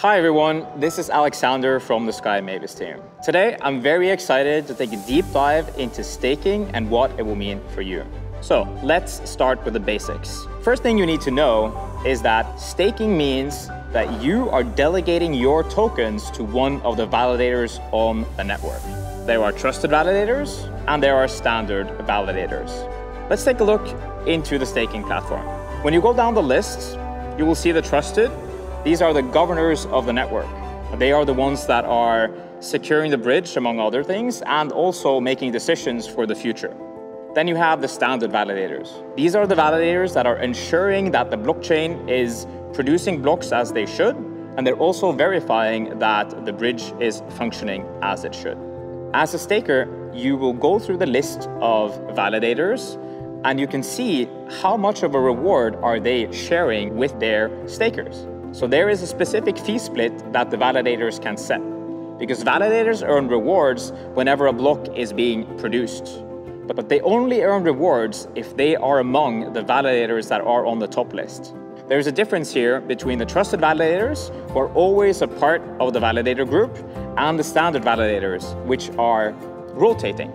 Hi everyone, this is Alexander from the Sky Mavis team. Today I'm very excited to take a deep dive into staking and what it will mean for you. So let's start with the basics. First thing you need to know is that staking means that you are delegating your tokens to one of the validators on the network. There are trusted validators and there are standard validators. Let's take a look into the staking platform. When you go down the list, you will see the trusted these are the governors of the network. They are the ones that are securing the bridge, among other things, and also making decisions for the future. Then you have the standard validators. These are the validators that are ensuring that the blockchain is producing blocks as they should, and they're also verifying that the bridge is functioning as it should. As a staker, you will go through the list of validators and you can see how much of a reward are they sharing with their stakers. So there is a specific fee split that the validators can set because validators earn rewards whenever a block is being produced. But they only earn rewards if they are among the validators that are on the top list. There's a difference here between the trusted validators, who are always a part of the validator group, and the standard validators, which are rotating.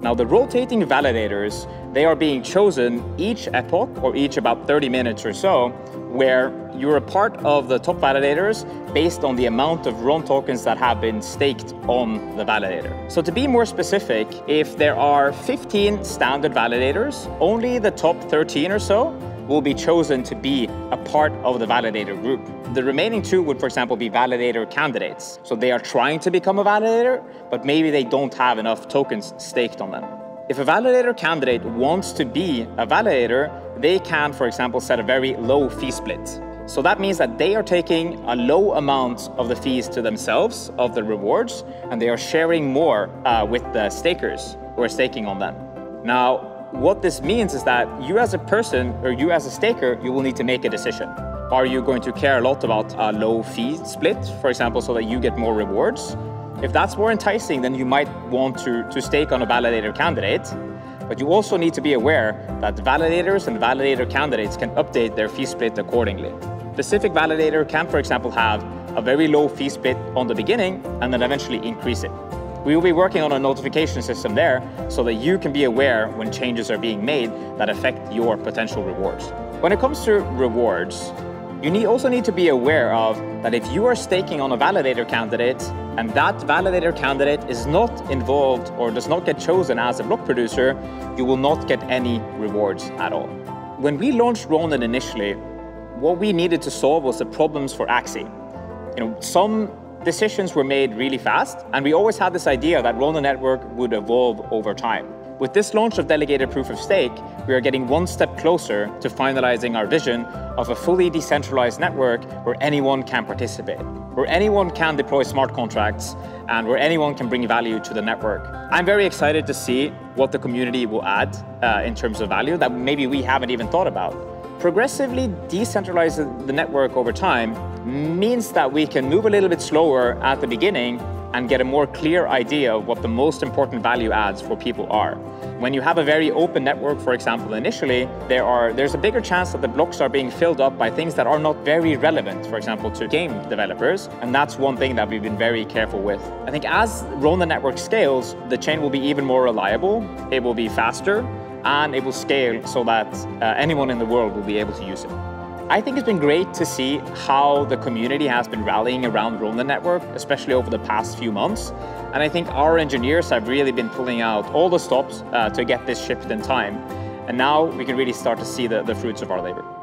Now, the rotating validators, they are being chosen each epoch or each about 30 minutes or so, where you're a part of the top validators based on the amount of RON tokens that have been staked on the validator. So to be more specific, if there are 15 standard validators, only the top 13 or so will be chosen to be a part of the validator group. The remaining two would, for example, be validator candidates. So they are trying to become a validator, but maybe they don't have enough tokens staked on them. If a validator candidate wants to be a validator, they can, for example, set a very low fee split. So that means that they are taking a low amount of the fees to themselves, of the rewards, and they are sharing more uh, with the stakers who are staking on them. Now, what this means is that you as a person or you as a staker, you will need to make a decision. Are you going to care a lot about a low fee split, for example, so that you get more rewards? If that's more enticing, then you might want to, to stake on a validator candidate. But you also need to be aware that validators and validator candidates can update their fee split accordingly. Specific validator can, for example, have a very low fee split on the beginning and then eventually increase it. We will be working on a notification system there so that you can be aware when changes are being made that affect your potential rewards. When it comes to rewards, you need also need to be aware of that if you are staking on a validator candidate and that validator candidate is not involved or does not get chosen as a block producer, you will not get any rewards at all. When we launched Ronin initially, what we needed to solve was the problems for Axie. You know, some decisions were made really fast, and we always had this idea that Ronin Network would evolve over time. With this launch of Delegated Proof of Stake, we are getting one step closer to finalizing our vision of a fully decentralized network where anyone can participate, where anyone can deploy smart contracts, and where anyone can bring value to the network. I'm very excited to see what the community will add uh, in terms of value that maybe we haven't even thought about. Progressively decentralize the network over time means that we can move a little bit slower at the beginning and get a more clear idea of what the most important value adds for people are. When you have a very open network, for example, initially, there are, there's a bigger chance that the blocks are being filled up by things that are not very relevant, for example, to game developers. And that's one thing that we've been very careful with. I think as Ronin network scales, the chain will be even more reliable, it will be faster, and it will scale so that uh, anyone in the world will be able to use it. I think it's been great to see how the community has been rallying around Ronin Network, especially over the past few months. And I think our engineers have really been pulling out all the stops uh, to get this shipped in time. And now we can really start to see the, the fruits of our labor.